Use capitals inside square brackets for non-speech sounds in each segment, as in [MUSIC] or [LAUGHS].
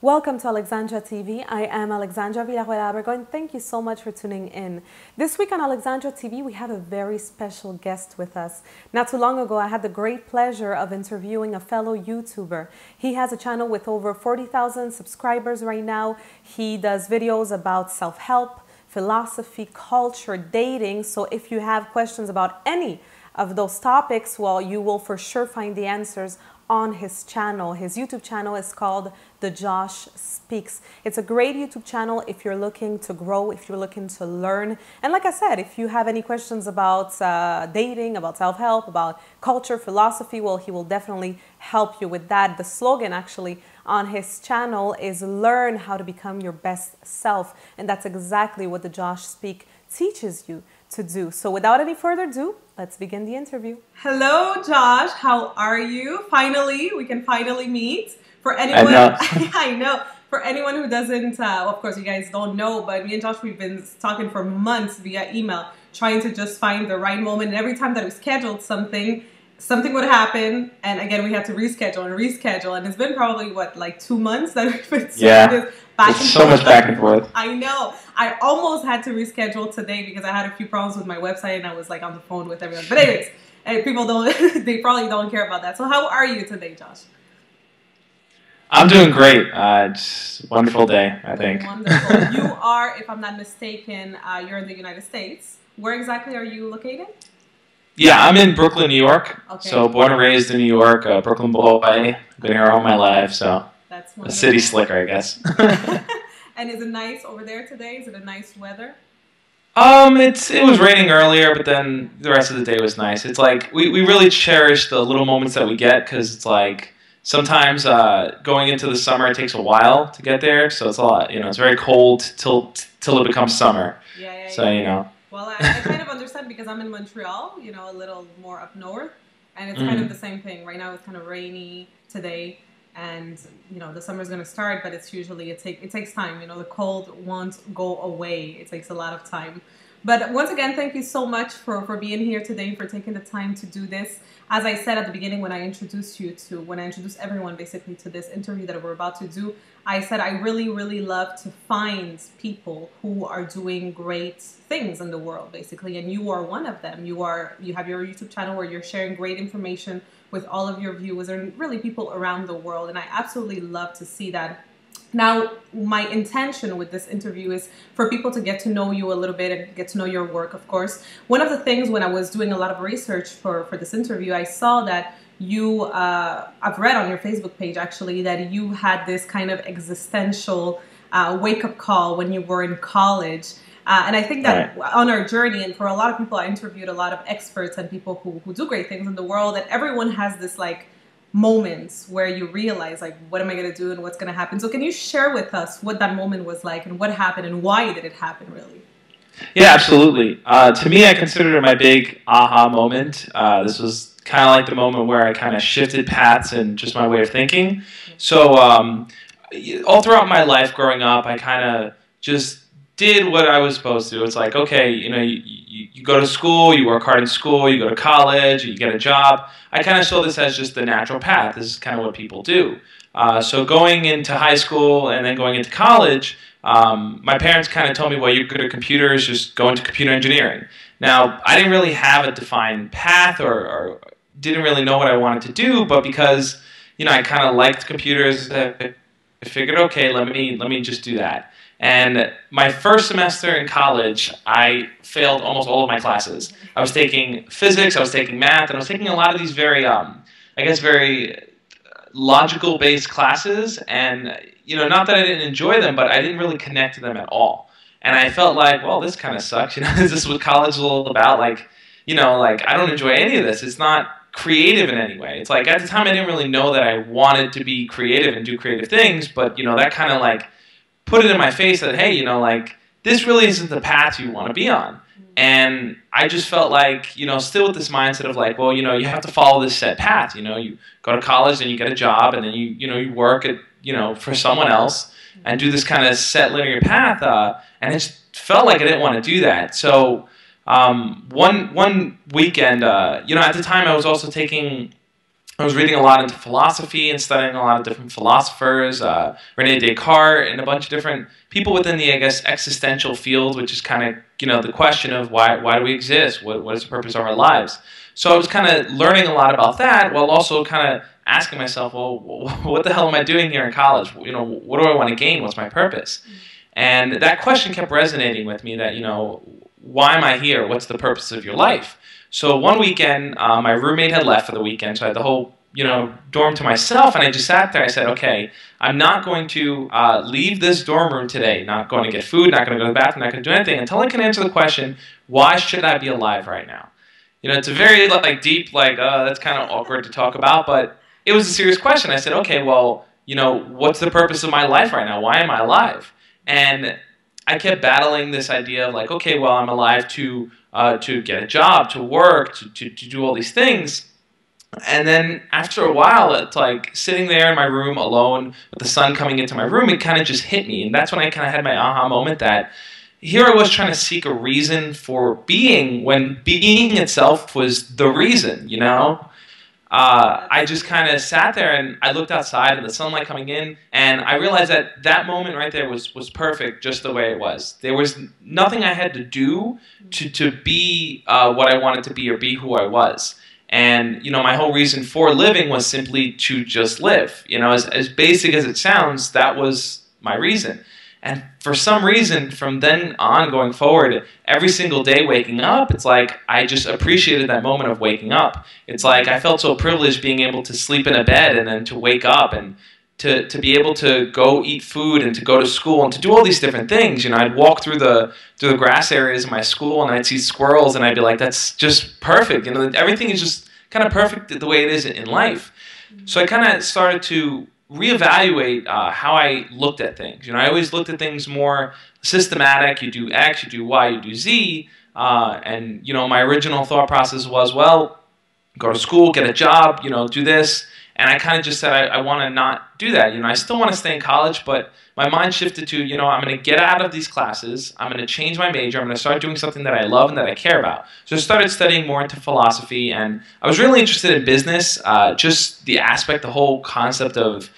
Welcome to Alexandra TV. I am Alexandra Villarroel Abrego. Thank you so much for tuning in. This week on Alexandra TV, we have a very special guest with us. Not too long ago, I had the great pleasure of interviewing a fellow YouTuber. He has a channel with over 40,000 subscribers right now. He does videos about self-help, philosophy, culture, dating. So if you have questions about any of those topics, well, you will for sure find the answers on his channel. His YouTube channel is called The Josh Speaks. It's a great YouTube channel if you're looking to grow, if you're looking to learn. And like I said, if you have any questions about uh, dating, about self-help, about culture, philosophy, well, he will definitely help you with that. The slogan actually on his channel is learn how to become your best self. And that's exactly what The Josh Speak teaches you to do. So without any further ado, let's begin the interview. Hello, Josh. How are you? Finally, we can finally meet. For anyone, I know. [LAUGHS] I know. For anyone who doesn't, uh, well, of course, you guys don't know, but me and Josh, we've been talking for months via email, trying to just find the right moment. And every time that we scheduled something, something would happen, and again, we had to reschedule and reschedule. And it's been probably what, like two months that [LAUGHS] we've been yeah. this back it's and so forth. much back and forth. I know. I almost had to reschedule today because I had a few problems with my website and I was like on the phone with everyone. But anyways, eh, people don't [LAUGHS] they probably don't care about that. So how are you today, Josh? I'm doing great. Uh, it's a wonderful day, I think. Wonderful. [LAUGHS] you are, if I'm not mistaken, uh, you're in the United States. Where exactly are you located? Yeah, I'm in Brooklyn, New York. Okay. So born and raised in New York, uh, Brooklyn boy. Been here all my life, so that's a city slicker, I guess. [LAUGHS] [LAUGHS] and is it nice over there today? Is it a nice weather? Um, it's it was raining earlier, but then the rest of the day was nice. It's like we, we really cherish the little moments that we get because it's like sometimes uh, going into the summer it takes a while to get there, so it's a lot. You know, it's very cold till till it becomes summer. Yeah, yeah. So yeah. you know. Well, I, I, kind of understand because I'm in Montreal. You know, a little more up north, and it's mm. kind of mm. the same thing. Right now, it's kind of rainy today and you know the summer's going to start but it's usually it take it takes time you know the cold won't go away it takes a lot of time but once again thank you so much for for being here today for taking the time to do this as i said at the beginning when i introduced you to when i introduced everyone basically to this interview that we're about to do i said i really really love to find people who are doing great things in the world basically and you are one of them you are you have your youtube channel where you're sharing great information with all of your viewers and really people around the world. And I absolutely love to see that. Now, my intention with this interview is for people to get to know you a little bit and get to know your work, of course. One of the things when I was doing a lot of research for, for this interview, I saw that you, uh, I've read on your Facebook page actually, that you had this kind of existential uh, wake up call when you were in college. Uh, and I think that right. on our journey, and for a lot of people, I interviewed a lot of experts and people who, who do great things in the world, that everyone has this like moments where you realize like, what am I going to do and what's going to happen? So can you share with us what that moment was like and what happened and why did it happen really? Yeah, absolutely. Uh, to me, I consider it my big aha moment. Uh, this was kind of like the moment where I kind of shifted paths and just my way of thinking. So um, all throughout my life growing up, I kind of just did what I was supposed to. It's like, okay, you know, you, you, you, go to school, you work hard in school, you go to college, you get a job. I kind of saw this as just the natural path. This is kind of what people do. Uh, so going into high school and then going into college, um, my parents kind of told me, well, you're good at computers, just go into computer engineering. Now, I didn't really have a defined path or, or didn't really know what I wanted to do, but because, you know, I kind of liked computers, I figured, okay, let me, let me just do that. And my first semester in college, I failed almost all of my classes. I was taking physics, I was taking math, and I was taking a lot of these very, um, I guess, very logical based classes. And, you know, not that I didn't enjoy them, but I didn't really connect to them at all. And I felt like, well, this kind of sucks. [LAUGHS] You know, is this what college is all about? Like, you know, like, I don't enjoy any of this. It's not creative in any way. It's like at the time I didn't really know that I wanted to be creative and do creative things, but, you know, that kind of like, put it in my face that, hey, you know, like, this really isn't the path you want to be on. And I just felt like, you know, still with this mindset of like, well, you know, you have to follow this set path. You know, you go to college and you get a job and then you, you know, you work at, you know, for someone else and do this kind of set linear path. Uh, and it felt like I didn't want to do that. So um, one, one weekend, uh, you know, at the time I was also taking I was reading a lot into philosophy and studying a lot of different philosophers, uh, Rene Descartes, and a bunch of different people within the, I guess, existential field, which is kind of, you know, the question of why, why do we exist? What, what is the purpose of our lives? So I was kind of learning a lot about that while also kind of asking myself, well, what the hell am I doing here in college? You know, what do I want to gain? What's my purpose? And that question kept resonating with me that, you know, why am I here? What's the purpose of your life? So one weekend, uh, my roommate had left for the weekend, so I had the whole you know dorm to myself, and I just sat there. I said, okay, I'm not going to uh, leave this dorm room today. Not going to get food. Not going to go to the bathroom. Not going to do anything until I can answer the question, why should I be alive right now? You know, it's a very like deep, like uh, that's kind of awkward to talk about, but it was a serious question. I said, okay, well, you know, what's the purpose of my life right now? Why am I alive? And I kept battling this idea of like, okay, well, I'm alive to uh, to get a job, to work, to, to, to do all these things. And then after a while, it's like sitting there in my room alone with the sun coming into my room, it kind of just hit me. And that's when I kind of had my aha moment that here I was trying to seek a reason for being when being itself was the reason, you know? Uh, I just kind of sat there and I looked outside and the sunlight coming in, and I realized that that moment right there was was perfect, just the way it was. There was nothing I had to do to to be uh, what I wanted to be or be who I was. And you know, my whole reason for living was simply to just live. You know, as as basic as it sounds, that was my reason. And for some reason, from then on going forward, every single day waking up, it's like I just appreciated that moment of waking up. It's like I felt so privileged being able to sleep in a bed and then to wake up and to, to be able to go eat food and to go to school and to do all these different things. You know, I'd walk through the through the grass areas of my school and I'd see squirrels and I'd be like, that's just perfect. You know, everything is just kind of perfect the way it is in life. So I kind of started to reevaluate uh, how I looked at things. You know, I always looked at things more systematic. You do X, you do Y, you do Z. Uh, and, you know, my original thought process was, well, go to school, get a job, you know, do this. And I kind of just said, I, I want to not do that. You know, I still want to stay in college, but my mind shifted to, you know, I'm going to get out of these classes. I'm going to change my major. I'm going to start doing something that I love and that I care about. So I started studying more into philosophy, and I was really interested in business, uh, just the aspect, the whole concept of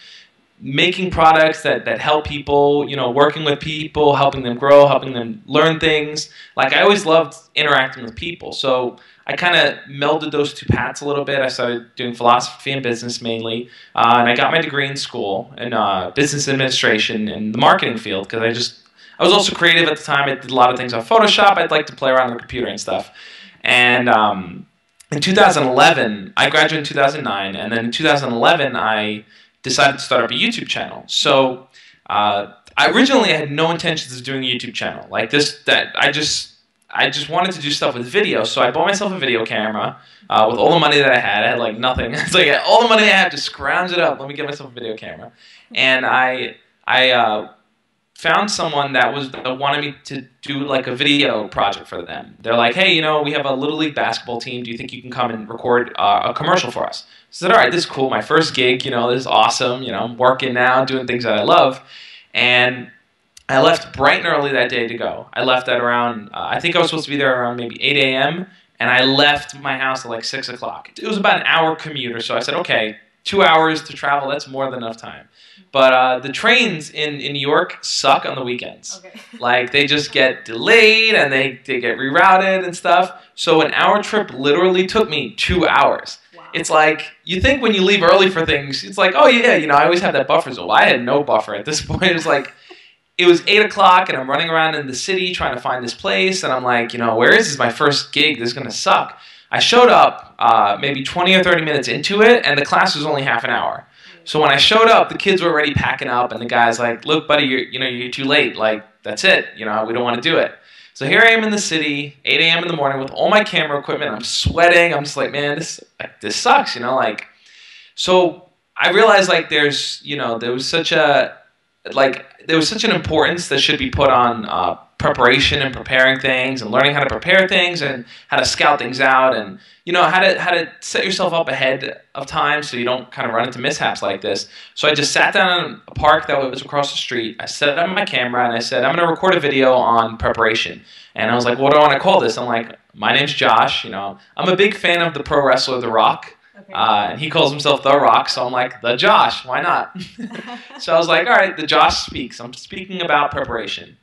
making products that, that help people, you know, working with people, helping them grow, helping them learn things. Like I always loved interacting with people. So I kind of melded those two paths a little bit. I started doing philosophy and business mainly, uh, and I got my degree in school in uh, business administration in the marketing field because I just I was also creative at the time. I did a lot of things on Photoshop. I'd like to play around on the computer and stuff. And um, in 2011, I graduated in 2009, and then in 2011, I decided to start up a YouTube channel. So uh, I originally had no intentions of doing a YouTube channel like this. That I just I just wanted to do stuff with video, so I bought myself a video camera uh, with all the money that I had. I had like nothing. [LAUGHS] it's like all the money I had, just scrounge it up. Let me get myself a video camera, and I I uh, found someone that was that wanted me to do like a video project for them. They're like, hey, you know, we have a little league basketball team. Do you think you can come and record uh, a commercial for us? I said, all right, this is cool. My first gig, you know, this is awesome. You know, I'm working now, doing things that I love, and I left bright and early that day to go. I left at around, uh, I think I was supposed to be there around maybe 8 a.m., and I left my house at like 6 o'clock. It was about an hour commute so I said, okay, two hours to travel, that's more than enough time. But uh, the trains in, in New York suck on the weekends. Okay. [LAUGHS] like, they just get delayed and they, they get rerouted and stuff. So an hour trip literally took me two hours. It's like, you think when you leave early for things, it's like, oh yeah, you know, I always have that buffer zone. Well, I had no buffer at this [LAUGHS] point. It's like, it was eight o'clock and I'm running around in the city trying to find this place and I'm like, you know, where is this? My first gig. This is gonna suck. I showed up uh, maybe 20 or 30 minutes into it and the class was only half an hour. So when I showed up, the kids were already packing up and the guy's like, look, buddy, you're, you know, you're too late. Like, that's it. You know, we don't want to do it. So here I am in the city, 8 a.m. in the morning with all my camera equipment. I'm sweating. I'm just like, man, this this sucks. You know, like, so I realized like there's, you know, there was such a like there was such an importance that should be put on uh, preparation and preparing things and learning how to prepare things and how to scout things out and you know how to how to set yourself up ahead of time so you don't kind of run into mishaps like this. So I just sat down in a park that was across the street. I set up my camera and I said I'm going to record a video on preparation. And I was like, what do I want to call this? I'm like, my name's Josh. You know, I'm a big fan of the pro wrestler The Rock. Uh, and he calls himself The Rock, so I'm like, The Josh, why not? [LAUGHS] so I was like, all right, The Josh speaks. I'm speaking about preparation.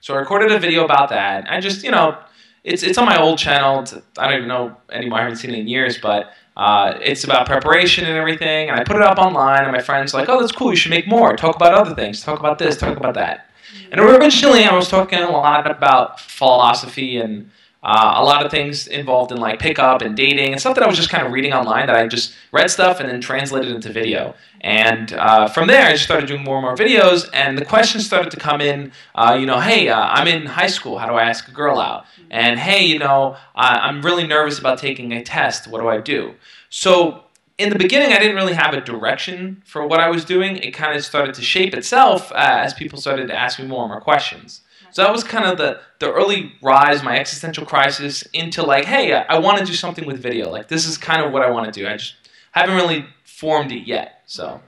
So I recorded a video about that. I just, you know, it's it's on my old channel. I don't even know anymore. I haven't seen it in years, but uh, it's about preparation and everything. And I put it up online, and my friends like, "Oh, that's cool. You should make more. Talk about other things. Talk about this. Talk about that." And originally, I was talking a lot about philosophy and uh, a lot of things involved in like pickup and dating and stuff that I was just kind of reading online that I just read stuff and then translated into video. And uh, from there, I just started doing more and more videos, and the questions started to come in. Uh, you know, hey, uh, I'm in high school. How do I ask a girl out? And hey, you know, I'm really nervous about taking a test. What do I do? So in the beginning, I didn't really have a direction for what I was doing. It kind of started to shape itself uh, as people started to ask me more and more questions. So that was kind of the, the early rise, my existential crisis, into like, hey, I, I want to do something with video. Like, this is kind of what I want to do. I just haven't really formed it yet. So.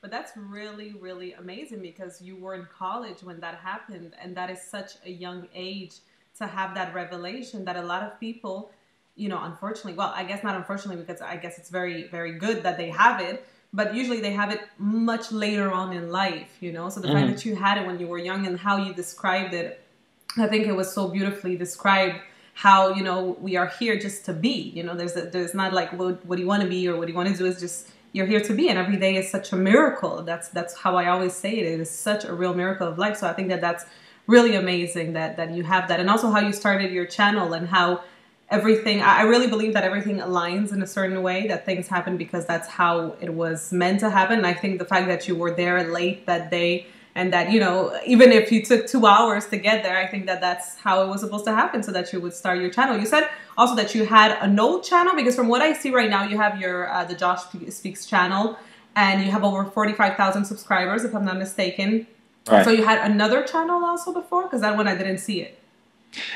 But that's really, really amazing because you were in college when that happened, and that is such a young age to have that revelation that a lot of people, you know, unfortunately, well, I guess not unfortunately because I guess it's very, very good that they have it, but usually they have it much later on in life, you know. So the mm-hmm. fact that you had it when you were young and how you described it, I think it was so beautifully described. How you know we are here just to be. You know, there's a, there's not like what, what do you want to be or what do you want to do. Is just you're here to be, and every day is such a miracle. That's that's how I always say it. It is such a real miracle of life. So I think that that's really amazing that that you have that, and also how you started your channel and how everything i really believe that everything aligns in a certain way that things happen because that's how it was meant to happen. And i think the fact that you were there late that day and that you know even if you took two hours to get there i think that that's how it was supposed to happen so that you would start your channel. You said also that you had an old channel because from what i see right now you have your uh, the josh speaks channel and you have over 45000 subscribers if i'm not mistaken. Right. so you had another channel also before? Because that one i didn't see it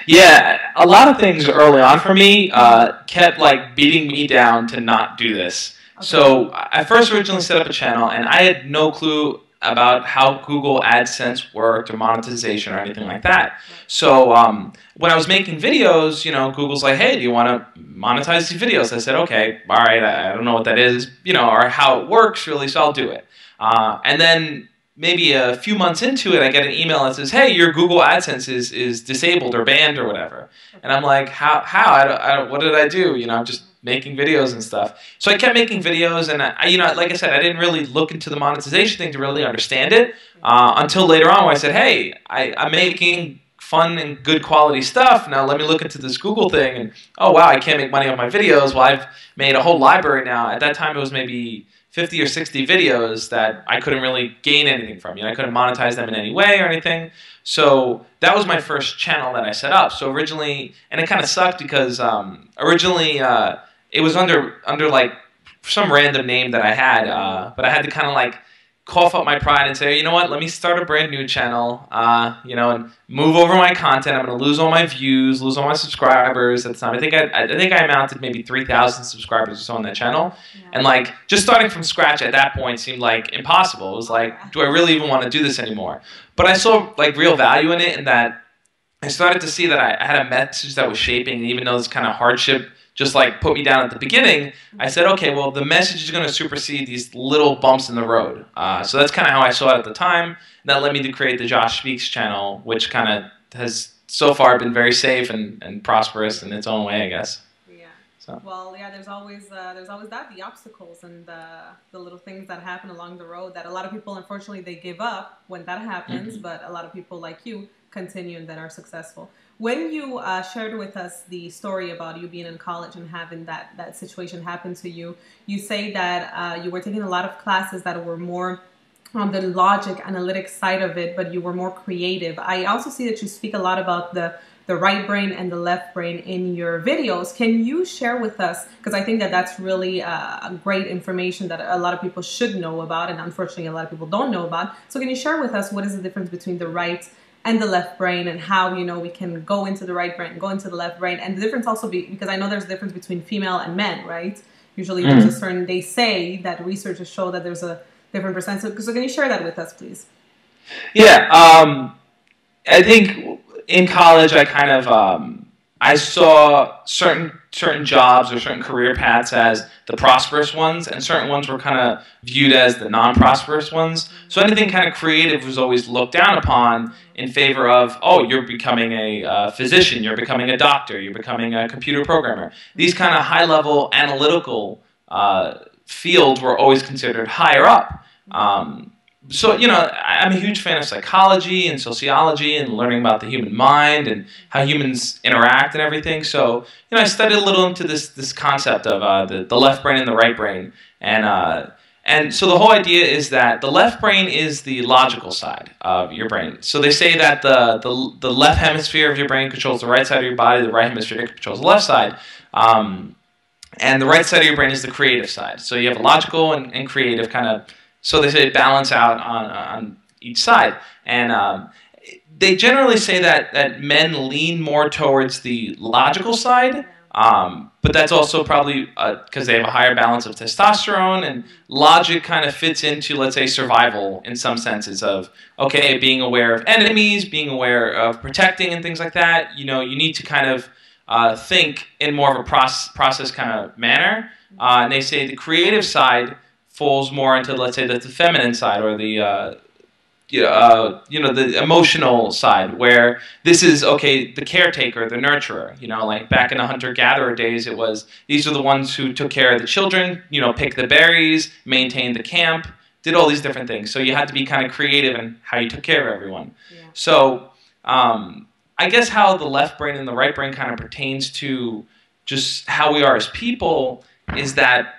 yeah, a lot of things early on for me uh, kept like beating me down to not do this. Okay. So I first originally set up a channel, and I had no clue about how Google AdSense worked or monetization or anything like that. So um, when I was making videos, you know, Google's like, "Hey, do you want to monetize these videos?" I said, "Okay, all right. I, I don't know what that is, you know, or how it works really, so I'll do it." Uh, and then maybe a few months into it, I get an email that says, "Hey, your Google AdSense is, is disabled or banned or whatever," and I'm like, "How? How? I don't, I don't, what did I do? You know, I'm just making videos and stuff." So I kept making videos, and I, you know, like I said, I didn't really look into the monetization thing to really understand it uh, until later on, when I said, "Hey, I, I'm making." fun and good quality stuff. Now let me look into this Google thing and oh wow, I can't make money on my videos. Well, I've made a whole library now. At that time it was maybe 50 or 60 videos that I couldn't really gain anything from. You know, I couldn't monetize them in any way or anything. So that was my first channel that I set up. So originally, and it kind of sucked because um, originally uh, it was under under like some random name that I had, uh, but I had to kind of like cough up my pride and say, you know what, let me start a brand new channel, uh, you know, and move over my content. I'm going to lose all my views, lose all my subscribers at the time. I think I, I think I amounted maybe 3,000 subscribers or so on that channel. Yeah. And like, just starting from scratch at that point seemed like impossible. It was like, do I really even want to do this anymore? But I saw like real value in it in that I started to see that I, had a message that was shaping, and even though this kind of hardship just like put me down at the beginning, I said, okay, well, the message is going to supersede these little bumps in the road. Uh, so that's kind of how I saw it at the time. That led me to create the Josh Speaks channel, which kind of has so far been very safe and, and prosperous in its own way, I guess. Yeah. So. Well, yeah. There's always uh, there's always that the obstacles and the the little things that happen along the road that a lot of people unfortunately they give up when that happens, mm-hmm. but a lot of people like you continue and that are successful. When you uh, shared with us the story about you being in college and having that, that situation happen to you, you say that uh, you were taking a lot of classes that were more on the logic, analytic side of it, but you were more creative. I also see that you speak a lot about the the right brain and the left brain in your videos. Can you share with us, because I think that that's really uh, great information that a lot of people should know about, and unfortunately a lot of people don't know about. So can you share with us what is the difference between the right and the left brain and how you know we can go into the right brain go into the left brain. And the difference also be because i know there's a difference between female and men right? Usually mm-hmm. there's a certain they say that researchers show that there's a different percent so, so can you share that with us please? Yeah um, i think in college i kind of um, I saw certain certain jobs or certain career paths as the prosperous ones, and certain ones were kind of viewed as the non-prosperous ones. So anything kind of creative was always looked down upon in favor of, oh, you're becoming a uh, physician, you're becoming a doctor, you're becoming a computer programmer. These kind of high-level analytical uh, fields were always considered higher up. Um, so you know i'm a huge fan of psychology and sociology and learning about the human mind and how humans interact and everything. So you know i studied a little into this this concept of uh, the, the left brain and the right brain. And uh, and so the whole idea is that the left brain is the logical side of your brain. So they say that the the, the left hemisphere of your brain controls the right side of your body the right hemisphere controls the left side. Um, and the right side of your brain is the creative side. So you have a logical and, and creative kind of so they say balance out on, on each side. And um, they generally say that, that men lean more towards the logical side, um, but that's also probably because uh, they have a higher balance of testosterone, and logic kind of fits into, let's say, survival in some senses of, okay, being aware of enemies, being aware of protecting and things like that. You know, you need to kind of uh, think in more of a process, process kind of manner. Uh, and they say the creative side falls more into let's say the, the feminine side or the uh, uh, you know the emotional side where this is okay the caretaker the nurturer you know like back in the hunter gatherer days it was these are the ones who took care of the children you know pick the berries maintained the camp did all these different things so you had to be kind of creative in how you took care of everyone yeah. so um, i guess how the left brain and the right brain kind of pertains to just how we are as people is that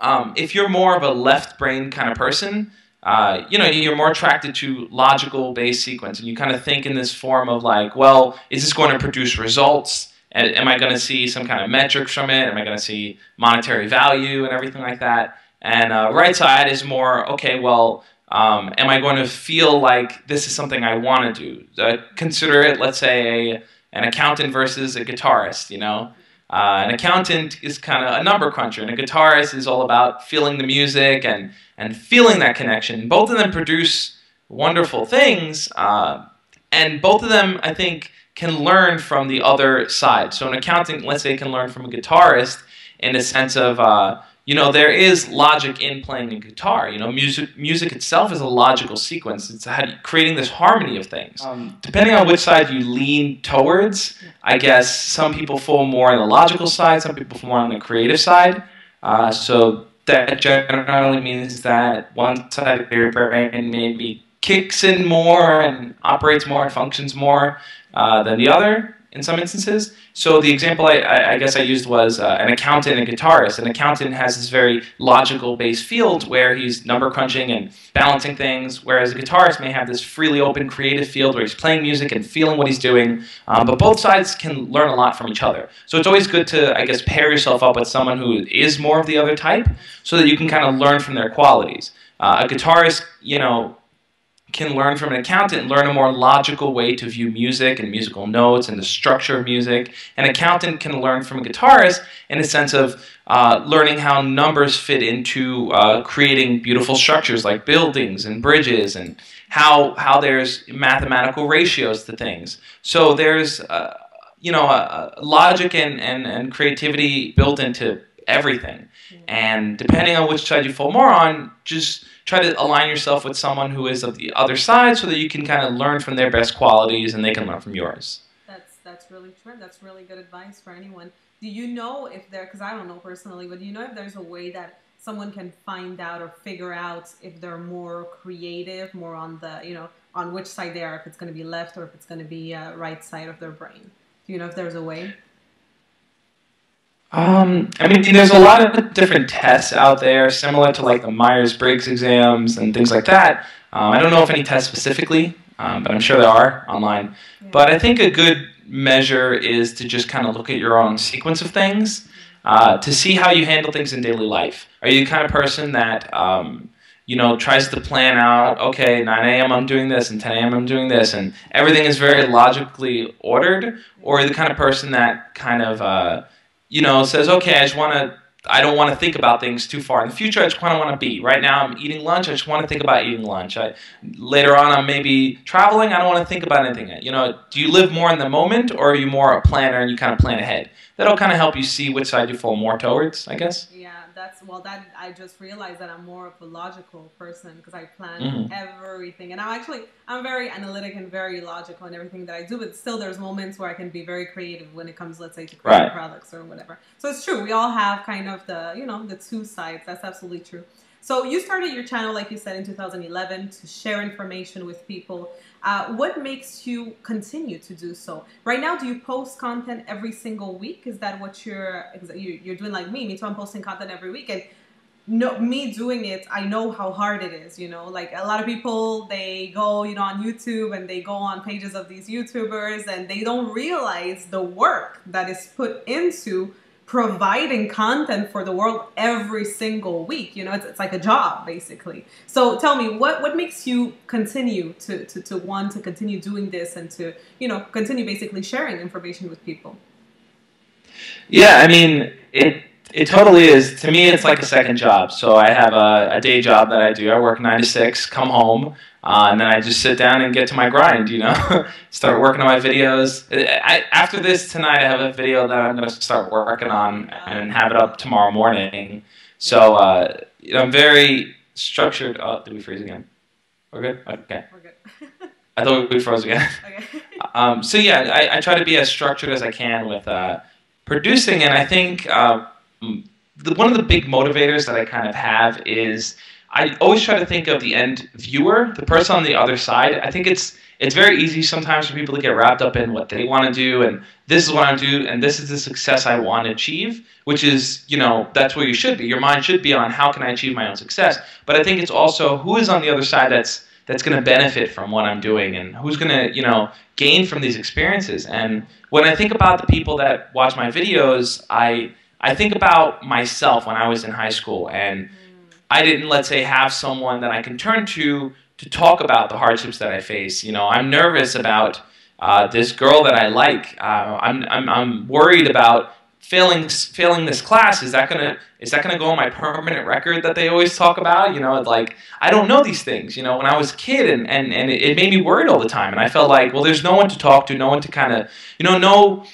um, if you're more of a left brain kind of person, uh, you know, you're more attracted to logical based sequence, and you kind of think in this form of like, well, is this going to produce results? Am I going to see some kind of metrics from it? Am I going to see monetary value and everything like that? And uh, right side is more, okay, well, um, am I going to feel like this is something I want to do? Uh, consider it, let's say, an accountant versus a guitarist, you know? Uh, an accountant is kind of a number cruncher, and a guitarist is all about feeling the music and, and feeling that connection. Both of them produce wonderful things, uh, and both of them, I think, can learn from the other side. So an accountant, let's say, can learn from a guitarist in a sense of uh, you know, there is logic in playing a guitar. You know, music music itself is a logical sequence. It's creating this harmony of things. Um, Depending on which side you lean towards, I guess some people fall more on the logical side, some people fall more on the creative side. Uh, so that generally means that one side of your brain maybe kicks in more and operates more and functions more uh, than the other in some instances. So the example I, I guess I used was uh, an accountant and guitarist. An accountant has this very logical based field where he's number crunching and balancing things, whereas a guitarist may have this freely open creative field where he's playing music and feeling what he's doing. Um, but both sides can learn a lot from each other. So it's always good to, I guess, pair yourself up with someone who is more of the other type so that you can kind of learn from their qualities. Uh, a guitarist, you know, can learn from an accountant learn a more logical way to view music and musical notes and the structure of music. An accountant can learn from a guitarist in a sense of uh, learning how numbers fit into uh, creating beautiful structures like buildings and bridges and how, how there's mathematical ratios to things. So there's, uh, you know, a, a logic and, and, and creativity built into everything. And depending on which side you fall more on, just try to align yourself with someone who is of the other side so that you can kind of learn from their best qualities and they can learn from yours. That's that's really true. That's really good advice for anyone. Do you know if there because I don't know personally, but do you know if there's a way that someone can find out or figure out if they're more creative, more on the, you know, on which side they are, if it's going to be left or if it's going to be uh, right side of their brain? Do you know if there's a way? Um, I mean, there's a lot of different tests out there, similar to like the Myers-Briggs exams and things like that. Um, I don't know if any tests specifically, um, but I'm sure there are online. But I think a good measure is to just kind of look at your own sequence of things uh, to see how you handle things in daily life. Are you the kind of person that um, you know, tries to plan out, okay, 9 a.m. I'm doing this, and 10 a.m. I'm doing this, and everything is very logically ordered, or the kind of person that kind of, uh, you know, says, okay, I just want to I don't want to think about things too far in the future. I just kind of want to be. Right now, I'm eating lunch. I just want to think about eating lunch. I, later on, I'm maybe traveling. I don't want to think about anything. You know, do you live more in the moment, or are you more a planner and you kind of plan ahead? That'll kind of help you see which side you fall more towards, I guess. Yeah, that's well. That I just realized that I'm more of a logical person because I plan mm-hmm. everything, and I'm actually I'm very analytic and very logical in everything that I do. But still, there's moments where I can be very creative when it comes, let's say, to creating right. products or whatever. So it's true. We all have kind of the you know the two sides. That's absolutely true. So you started your channel, like you said, in 2011 to share information with people. Uh, what makes you continue to do so? Right now, do you post content every single week? Is that what you're you're doing like me? Me too. I'm posting content every week, and no, me doing it, I know how hard it is. You know, like a lot of people, they go, you know, on YouTube and they go on pages of these YouTubers, and they don't realize the work that is put into providing content for the world every single week. You know, it's, it's like a job basically. So tell me, what, what makes you continue to, to, to want to continue doing this and to, you know, continue basically sharing information with people? Yeah, I mean, it, it totally is. To me, it's like a second job. So I have a, a day job that I do. I work nine to six, come home, uh, and then I just sit down and get to my grind, you know, [LAUGHS] start working on my videos. I, after this tonight, I have a video that I'm going to start working on and have it up tomorrow morning. So uh, you know, I'm very structured. Oh, did we freeze again? We're good? Okay. We're good. [LAUGHS] I thought we froze again. Okay. [LAUGHS] um, so yeah, I, I, try to be as structured as I can with uh, producing, and I think um, the, one of the big motivators that I kind of have is I always try to think of the end viewer, the person on the other side. I think it's it's very easy sometimes for people to get wrapped up in what they want to do and this is what I do and this is the success I want to achieve, which is, you know, that's where you should be. Your mind should be on how can I achieve my own success. But I think it's also who is on the other side that's that's going to benefit from what I'm doing and who's going to, you know, gain from these experiences. And when I think about the people that watch my videos, I I think about myself when I was in high school and I didn't, let's say, have someone that I can turn to to talk about the hardships that I face. You know, I'm nervous about uh, this girl that I like. Uh, I'm, I'm, I'm worried about failing failing this class. Is that gonna is that gonna go on my permanent record that they always talk about? You know, like I don't know these things. You know, when I was a kid, and and and it, it made me worried all the time, and I felt like, well, there's no one to talk to, no one to kind of, you know, no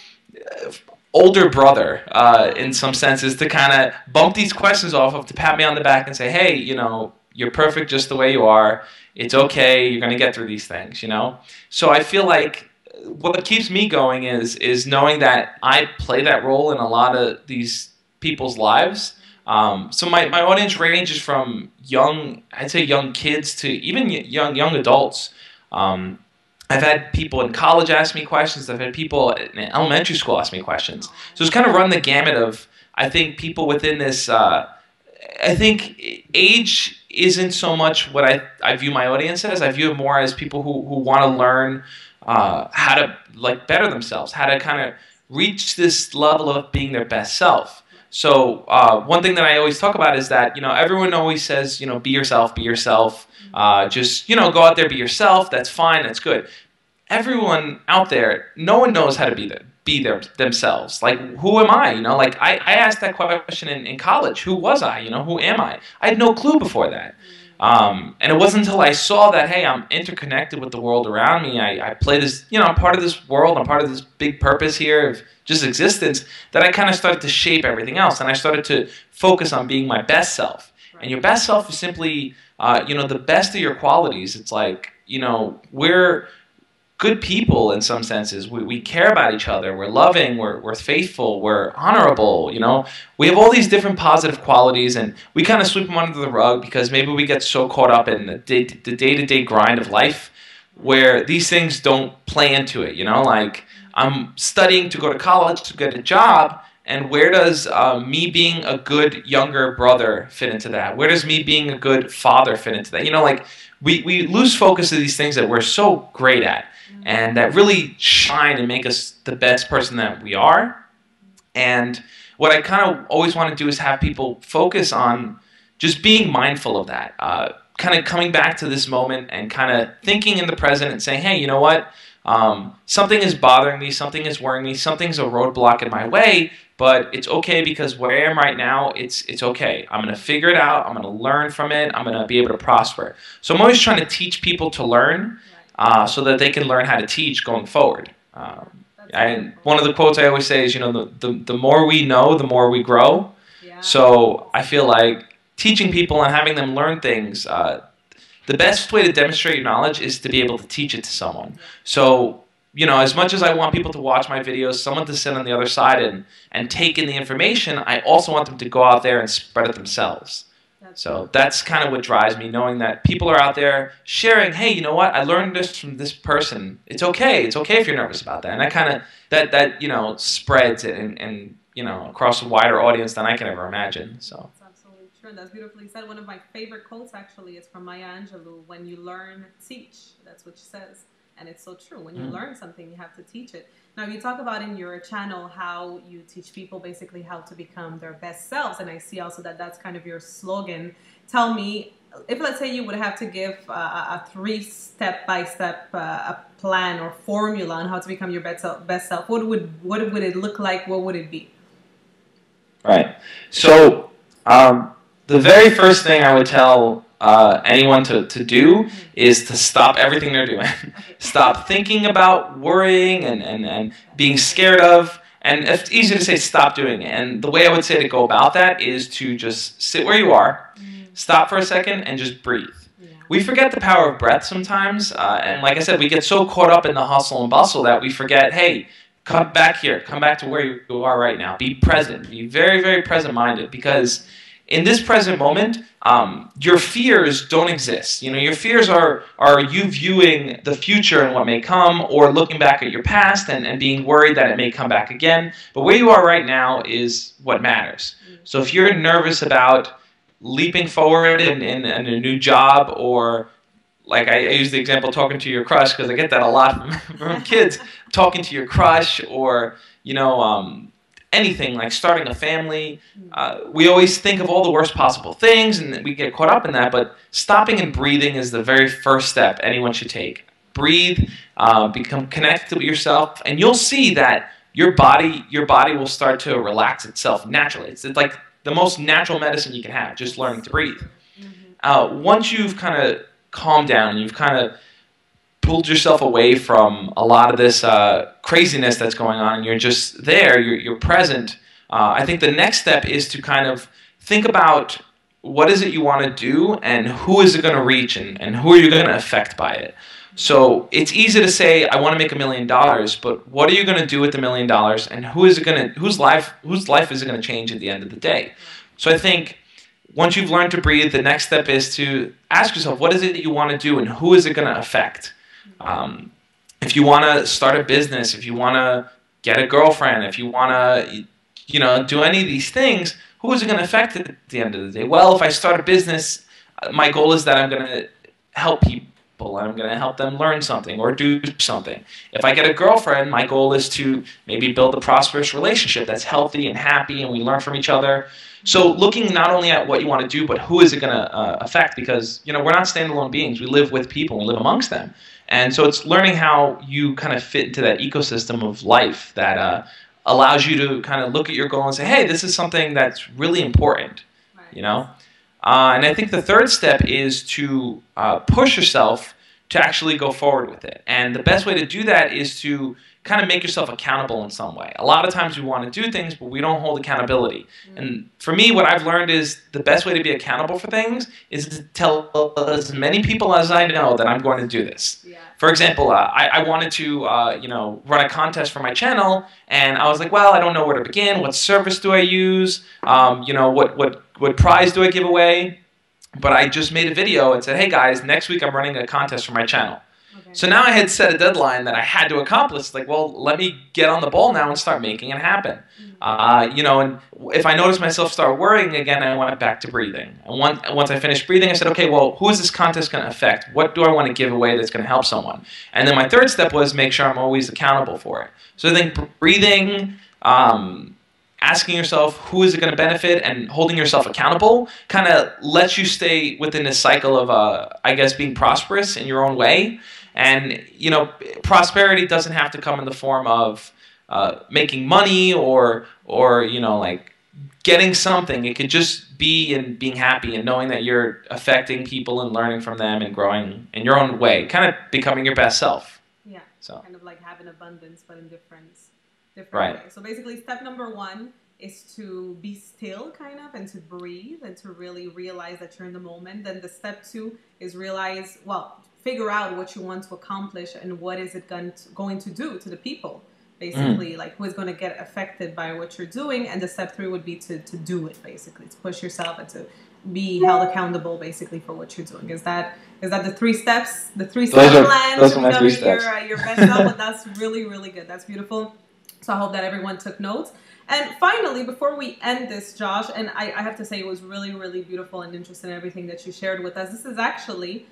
older brother uh, in some senses to kind of bump these questions off of to pat me on the back and say hey you know you're perfect just the way you are. It's okay. You're going to get through these things you know? So i feel like what keeps me going is is knowing that i play that role in a lot of these people's lives. Um, so my, my audience ranges from young i'd say young kids to even young young adults. Um, I've had people in college ask me questions. I've had people in elementary school ask me questions. So it's kind of run the gamut of, I think, people within this. Uh, I think age isn't so much what I, I view my audience as. I view it more as people who, who want to learn uh, how to like better themselves, how to kind of reach this level of being their best self. So uh, one thing that I always talk about is that you know everyone always says you know be yourself, be yourself. Uh, just you know go out there, be yourself. That's fine. That's good. Everyone out there, no one knows how to be them, be their, themselves. Like who am I? You know, like I, I asked that question in, in college. Who was I? You know, who am I? I had no clue before that. Um, and it wasn't until I saw that, hey, I'm interconnected with the world around me. I, I play this, you know, I'm part of this world. I'm part of this big purpose here of just existence that I kind of started to shape everything else. And I started to focus on being my best self. And your best self is simply, uh, you know, the best of your qualities. It's like, you know, we're good people in some senses. We, we care about each other. We're loving. We're, we're faithful. We're honorable. You know, we have all these different positive qualities, and we kind of sweep them under the rug because maybe we get so caught up in the day, the day-to-day grind of life where these things don't play into it. You know, like I'm studying to go to college to get a job. And where does uh, me being a good younger brother fit into that? Where does me being a good father fit into that? You know, like we, we lose focus of these things that we're so great at and that really shine and make us the best person that we are. And what I kind of always want to do is have people focus on just being mindful of that. Uh, kind of coming back to this moment and kind of thinking in the present and saying, hey, you know what? Um, something is bothering me, something is worrying me, something's a roadblock in my way, but it's okay because where I am right now, it's it's okay. I'm gonna figure it out. I'm gonna learn from it. I'm gonna be able to prosper. So I'm always trying to teach people to learn, uh, so that they can learn how to teach going forward. Um, and one of the quotes I always say is, you know, the, the, the more we know, the more we grow. Yeah. So I feel like teaching people and having them learn things, uh, the best way to demonstrate your knowledge is to be able to teach it to someone. So, you know, as much as I want people to watch my videos, someone to sit on the other side and, and take in the information, I also want them to go out there and spread it themselves. That's So that's kind of what drives me, knowing that people are out there sharing, hey, you know what? I learned this from this person. It's okay. It's okay if you're nervous about that. And that kind of that that you know spreads and, and you know across a wider audience than I can ever imagine. So That's and That's beautifully said. One of my favorite quotes actually is from Maya Angelou. When you learn, teach. That's what she says. And it's so true. When you Mm. learn something, you have to teach it. Now, you talk about in your channel how you teach people basically how to become their best selves. And I see also that that's kind of your slogan. Tell me, if let's say you would have to give uh, a a three step by step a plan or formula on how to become your best self, best self, what would what would it look like? What would it be? right. So um, the very first thing I would tell uh, anyone to, to do is to stop everything they're doing. [LAUGHS] stop thinking about worrying and, and, and being scared of. And it's easy to say stop doing it. And the way I would say to go about that is to just sit where you are, stop for a second, and just breathe. Yeah. We forget the power of breath sometimes. Uh, and like I said, we get so caught up in the hustle and bustle that we forget hey, come back here, come back to where you are right now. Be present, be very, very present minded because in this present moment, um, your fears don't exist. You know, your fears are are you viewing the future and what may come, or looking back at your past and, and being worried that it may come back again. But where you are right now is what matters. So if you're nervous about leaping forward in, in, in a new job or like I, I use the example talking to your crush because I get that a lot [LAUGHS] from, from kids talking to your crush or you know um, anything like starting a family. Uh, we always think of all the worst possible things and we get caught up in that but stopping and breathing is the very first step anyone should take. Breathe uh, become connected with yourself and you'll see that your body your body will start to relax itself naturally. It's, it's like the most natural medicine you can have just learning to breathe. Uh, once you've kind of calmed down and you've kind of pulled yourself away from a lot of this uh, craziness that's going on and you're just there you're, you're present uh, i think the next step is to kind of think about what is it you want to do and who is it going to reach and, and who are you going to affect by it so it's easy to say i want to make a million dollars but what are you going to do with the million dollars and who is it going to whose life whose life is it going to change at the end of the day so i think once you've learned to breathe, the next step is to ask yourself, what is it that you want to do and who is it going to affect? Um, if you want to start a business, if you want to get a girlfriend, if you want to, you know, do any of these things, who is it going to affect at the end of the day? Well, if I start a business, my goal is that I'm going to help people. and I'm going to help them learn something or do something. If I get a girlfriend, my goal is to maybe build a prosperous relationship that's healthy and happy and we learn from each other. So looking not only at what you want to do, but who is it going to uh, affect? Because you know we're not standalone beings. We live with people. We live amongst them, and so it's learning how you kind of fit into that ecosystem of life that uh, allows you to kind of look at your goal and say, "Hey, this is something that's really important." You know, uh, and I think the third step is to uh, push yourself to actually go forward with it. And the best way to do that is to kind of make yourself accountable in some way. A lot of times we want to do things, but we don't hold accountability. And for me, what I've learned is the best way to be accountable for things is to tell as many people as I know that I'm going to do this. Yeah. For example, uh, I, I wanted to, uh, you know, run a contest for my channel, and I was like, well, I don't know where to begin. What service do I use? Um, you know, what what what prize do I give away? But I just made a video and said, hey guys, next week I'm running a contest for my channel. Okay. So now I had set a deadline that I had to accomplish. Like, well, let me get on the ball now and start making it happen. Uh, you know, and if I noticed myself start worrying again, I went back to breathing. And once, once I finished breathing, I said, okay, well, who is this contest going to affect? What do I want to give away that's going to help someone? And then my third step was make sure I'm always accountable for it. So I think breathing, um, asking yourself who is it going to benefit and holding yourself accountable kind of lets you stay within this cycle of uh, i guess being prosperous in your own way And you know, prosperity doesn't have to come in the form of uh, making money or or you know like getting something. It could just be in being happy and knowing that you're affecting people and learning from them and growing in your own way, kind of becoming your best self. Yeah. So kind of like having abundance, but in different different right. ways. So basically, step number one is to be still, kind of, and to breathe and to really realize that you're in the moment. Then the step two is realize, well, figure out what you want to accomplish and what is it going to, going to do to the people basically mm. like who is going to get affected by what you're doing and the step three would be to, to do it basically to push yourself and to be held accountable basically for what you're doing. Is that is that the three steps the three step plan those are my steps. your, uh, your best self? [LAUGHS] That's really really good. That's beautiful. So i hope that everyone took notes. And finally before we end this josh and I, I have to say it was really really beautiful and interesting everything that you shared with us. This is actually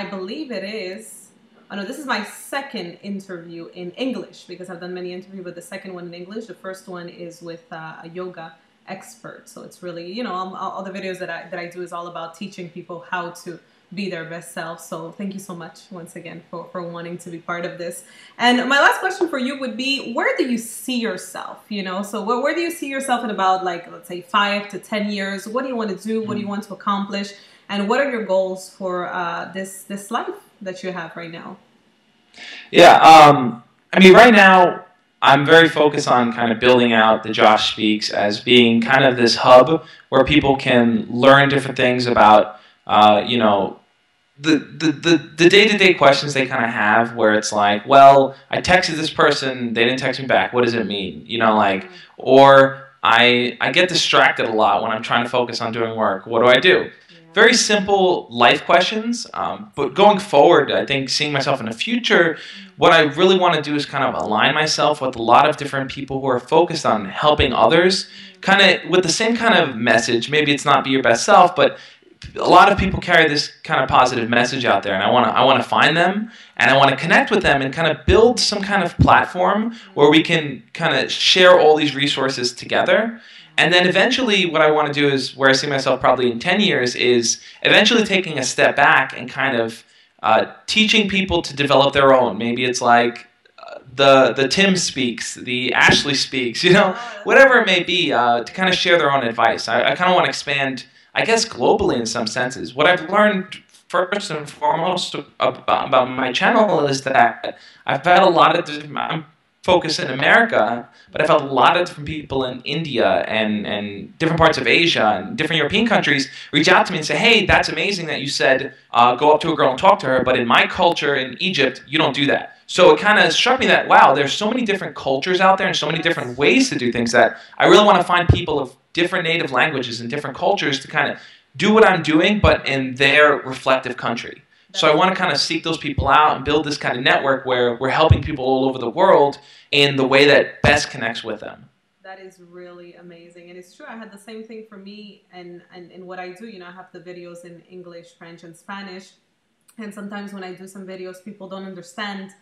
i believe it is Oh no, this is my second interview in English because I've done many interviews, but the second one in English. The first one is with uh, a yoga expert. So it's really, you know, all, all, the videos that I, that I do is all about teaching people how to be their best self. So thank you so much once again for, for wanting to be part of this. And my last question for you would be, where do you see yourself? You know, so where, where do you see yourself in about like, let's say five to 10 years? What do you want to do? What do you mm. want to accomplish? And what are your goals for uh, this, this life? that you have right now? Yeah, um, I mean, right now I'm very focused on kind of building out the Josh Speaks as being kind of this hub where people can learn different things about, uh, you know, the, the, the, the day-to-day questions they kind of have where it's like, well, I texted this person, they didn't text me back. What does it mean? You know, like, or I, I get distracted a lot when I'm trying to focus on doing work. What do I do? Very simple life questions. Um, but going forward, I think seeing myself in the future, what I really want to do is kind of align myself with a lot of different people who are focused on helping others, kind of with the same kind of message. Maybe it's not be your best self, but a lot of people carry this kind of positive message out there, and I want to I want to find them and I want to connect with them and kind of build some kind of platform where we can kind of share all these resources together and then eventually, what I want to do is where I see myself probably in 10 years is eventually taking a step back and kind of uh, teaching people to develop their own. Maybe it's like uh, the the Tim speaks, the Ashley speaks, [LAUGHS] you know, whatever it may be, uh, to kind of share their own advice. I, I kind of want to expand, I guess, globally in some senses. What I've learned first and foremost about, about my channel is that I've had a lot of, I'm focus in America, but I've had a lot of different people in India and, and different parts of Asia and different European countries reach out to me and say, hey, that's amazing that you said uh, go up to a girl and talk to her, but in my culture in Egypt, you don't do that. So it kind of struck me that, wow, there's so many different cultures out there and so many different ways to do things that I really want to find people of different native languages and different cultures to kind of do what I'm doing, but in their reflective country. So I want to kind of seek those people out and build this kind of network where we're helping people all over the world in the way that best connects with them. That is really amazing. And it's true. I had the same thing for me and, and, and what I do. You know, I have the videos in English, French, and Spanish. And sometimes when I do some videos, people don't understand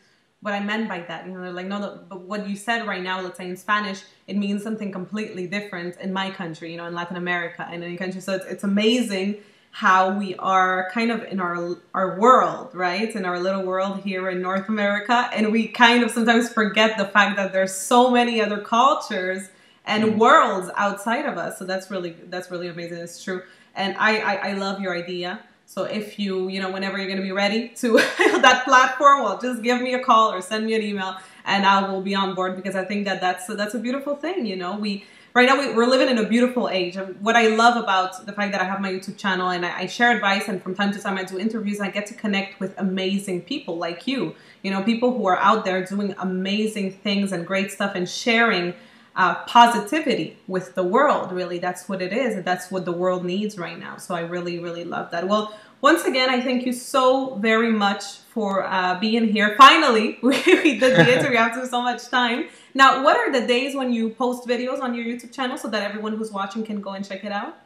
what I meant by that. You know, they're like, no, but what you said right now, let's say in Spanish, it means something completely different in my country, you know, in Latin America and in country. So it's, it's amazing how we are kind of in our our world, right? In our little world here in North America, and we kind of sometimes forget the fact that there's so many other cultures and mm. worlds outside of us. So that's really that's really amazing. It's true, and I I, I love your idea. So if you you know whenever you're gonna be ready to [LAUGHS] that platform, well, just give me a call or send me an email, and I will be on board because I think that that's that's a beautiful thing. You know, we right now we, are living in a beautiful age. What I love about the fact that I have my YouTube channel and I, I, share advice and from time to time I do interviews, I get to connect with amazing people like you. You know, people who are out there doing amazing things and great stuff and sharing uh, positivity with the world. Really, that's what it is. That's what the world needs right now. So I really, really love that. Well, once again, I thank you so very much for uh, being here. Finally, [LAUGHS] we, we did the interview after so much time. Now, what are the days when you post videos on your YouTube channel so that everyone who's watching can go and check it out?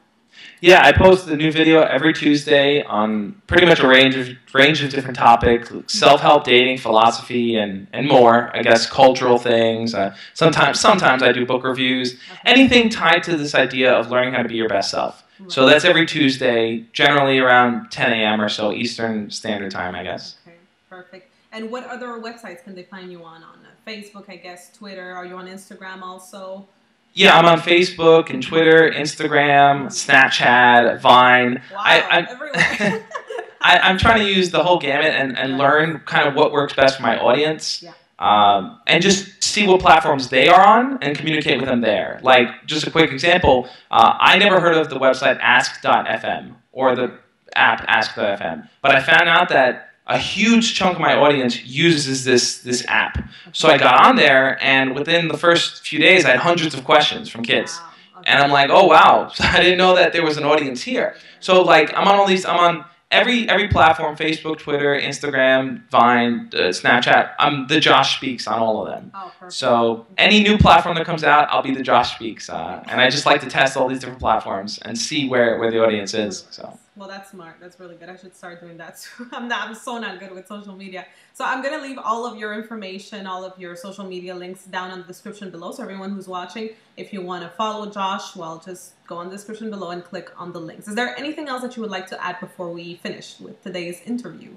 Yeah, I post a new video every Tuesday on pretty much a range of range of different topics: self-help, dating, philosophy, and and more. I guess cultural things. Uh, sometimes sometimes I do book reviews. Anything tied to this idea of learning how to be your best self. Right. So that's every Tuesday, generally around 10 a.m. or so Eastern Standard Time, I guess. Okay, perfect. And what other websites can they find you on? On uh, Facebook, I guess, Twitter. Are you on Instagram also? Yeah, I'm on Facebook and Twitter, Instagram, Snapchat, Vine. Wow, I, I'm, everywhere. [LAUGHS] I, I'm trying to use the whole gamut and, and learn kind of what works best for my audience. Yeah. Um, and just see what platforms they are on and communicate with them there. Like, just a quick example, uh, I never heard of the website ask.fm or the app ask.fm, but I found out that a huge chunk of my audience uses this, this app. So I got on there, and within the first few days, I had hundreds of questions from kids. And I'm like, oh wow, [LAUGHS] I didn't know that there was an audience here. So like, I'm on all these, I'm on every every platform: Facebook, Twitter, Instagram, Vine, uh, Snapchat. I'm the Josh Speaks on all of them. Oh, perfect. So any new platform that comes out, I'll be the Josh Speaks. Uh, and I just like to test all these different platforms and see where, where the audience is. So Well, that's smart. That's really good. I should start doing that too. [LAUGHS] I'm not. I'm so not good with social media. So I'm gonna leave all of your information, all of your social media links down in the description below. So everyone who's watching, if you want to follow Josh, well, just go on the description below and click on the links. Is there anything else that you would like to add before we finish with today's interview?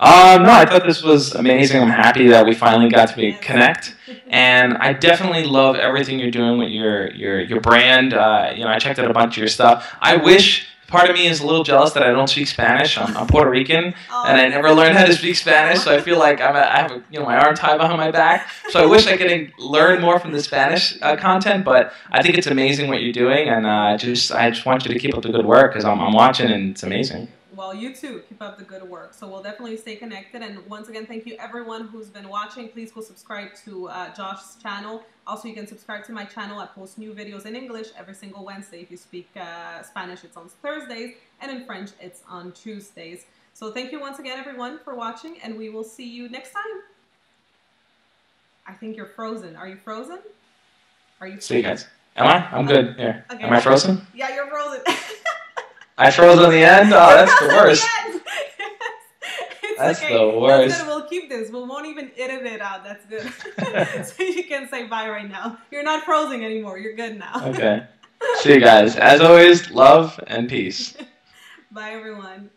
Um, no, I thought this was amazing. I'm happy that we finally got to connect, [LAUGHS] and I definitely love everything you're doing with your your your brand. Uh, you know, I checked out a bunch of your stuff. I wish part of me is a little jealous that I don't speak Spanish. I'm, I'm Puerto Rican, Oh, and I never learned how to speak Spanish, so I feel like I'm a, I have a, you know my arm tied behind my back. So I wish I could learn more from the Spanish uh, content, but I think it's amazing what you're doing, and uh, just I just want you to keep up the good work because I'm, I'm watching and it's amazing. Well, you too. Keep up the good work. So we'll definitely stay connected. And once again, thank you everyone who's been watching. Please go subscribe to uh, Josh's channel. Also, you can subscribe to my channel. I post new videos in English every single Wednesday. If you speak uh, Spanish, it's on Thursdays, and in French, it's on Tuesdays. So thank you once again, everyone, for watching, and we will see you next time. I think you're frozen. Are you frozen? Are you? See you guys. Am I? I'm good. Here. Okay. Am I frozen? Yeah, you're frozen. [LAUGHS] I froze on the end. Oh, that's the [LAUGHS] worst. [LAUGHS] That's okay. the worst. We'll keep this. We won't even edit it out. That's good. [LAUGHS] so you can say bye right now. You're not frozen anymore. You're good now. Okay. See you guys. As always, love and peace. bye, everyone.